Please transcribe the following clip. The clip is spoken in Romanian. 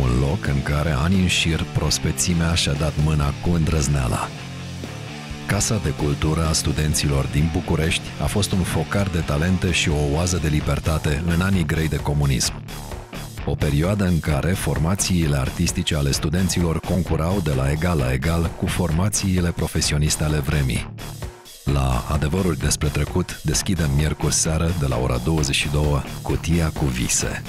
un loc în care ani în șir prospețimea și-a dat mâna cu îndrăzneala. Casa de Cultură a Studenților din București a fost un focar de talente și o oază de libertate în anii grei de comunism. O perioadă în care formațiile artistice ale studenților concurau de la egal la egal cu formațiile profesioniste ale vremii. La Adevărul despre trecut deschidem miercuri seară de la ora 22 cutia cu vise.